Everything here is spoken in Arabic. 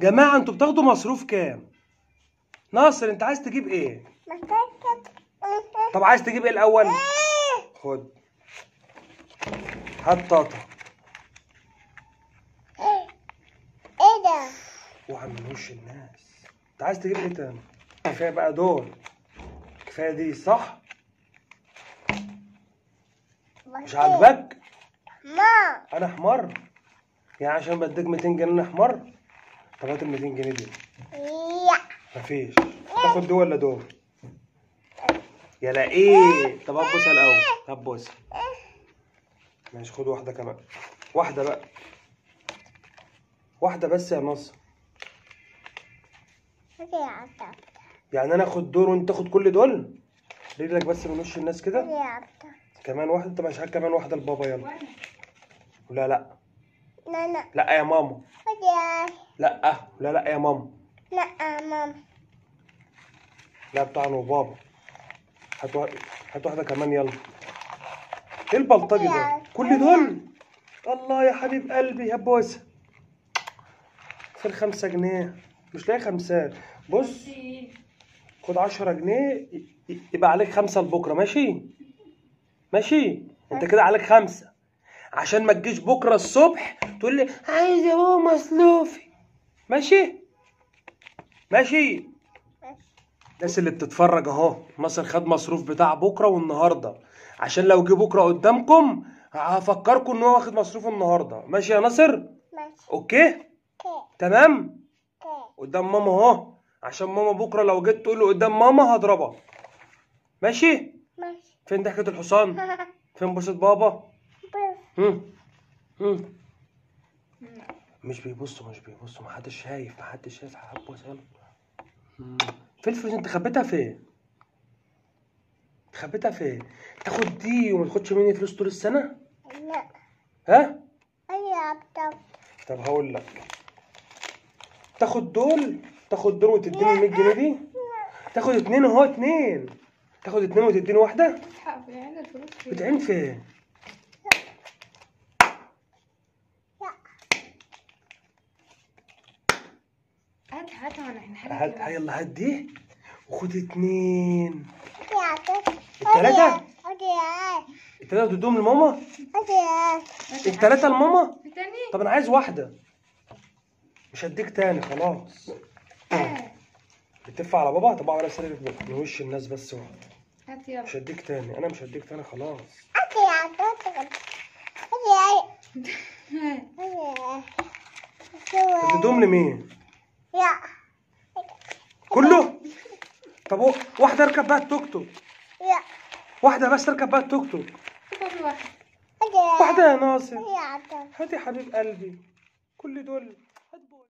جماعة أنتوا بتاخدوا مصروف كام؟ ناصر انت عايز تجيب إيه؟ طب عايز تجيب إيه الأول؟ خد هات طاطا إيه ده؟ اوعى من وش الناس انت عايز تجيب إيه تاني؟ كفاية بقى دول كفاية دي صح؟ مش عاجبك؟ ما أنا حمار يعني عشان بديك 200 جنيه أنا حمار طب هات ال 200 جنيه دي مفيش. تاخد دول ولا دول؟ يا لا إيه؟ طب هات بوسة الأول. هات بوسة. ماشي خد واحدة كمان. واحدة بقى. واحدة بس يا عطا يعني أنا آخد دول وأنت تاخد كل دول؟ رجلك بس من وش الناس كده؟ كمان واحدة؟ انت مش كمان واحدة لبابا يلا. لا لا. لا لا. لا يا ماما. لا لا لا يا ماما. لا ماما. لا بتاعنا وبابا. هات هات واحدة كمان يلا. إيه البلطجي ده؟ كل دول؟ الله يا حبيب قلبي يا بوسة في الخمسة جنيه. مش لاقي خمسات. بص خد عشرة جنيه يبقى عليك خمسة لبكرة. ماشي؟ ماشي؟ انت كده عليك خمسة. عشان ما تجيش بكرة الصبح تقول لي عايز يا بابا مصروفي ماشي؟ ماشي؟ الناس اللي بتتفرج اهو ناصر خد مصروف بتاع بكرة والنهاردة. عشان لو جه بكرة قدامكم هفكركم ان هو واخد مصروفه النهارده. ماشي يا ناصر؟ ماشي. okay؟ okay تمام؟ okay قدام ماما اهو عشان ماما بكرة لو جيت تقول له قدام ماما هضربها. ماشي؟ ماشي. فين ضحكة الحصان؟ فين بوسة بابا؟ هم هم. مش بيبصوا مش بيبصوا. محدش شايف محدش شايف. يلا. مم. فين الفلوس؟ انت خبيتها فين؟ خبيتها فين؟ تاخد دي وما تاخدش مني فلوس طول السنة؟ لا. ها؟ يا عطا طب هقول لك. تاخد دول؟ تاخد دول وتديني ال 100 جنيه دي؟ تاخد اتنين اهو اتنين. تاخد اتنين وتديني واحدة؟ بتعين فين؟ هات هات انا إحنا هات هات- يلا هات دي وخد اتنين. التلاتة؟ إيه التلاتة تدوم لماما؟ التلاتة لماما؟ تاني طب أنا عايز واحدة. مش هديك تاني خلاص. بتدفع على بابا؟ طب اقعد اسالك من وش الناس بس واحد. هات يلا. مش هديك تاني. أنا مش هديك تاني خلاص. تدوم لمين؟ يا كله؟ طب واحدة اركب بقى التوك توك واحدة بس اركب بقى التوك توك واحدة يا ناصر. يا عطا. هات يا حبيب قلبي. كل دول.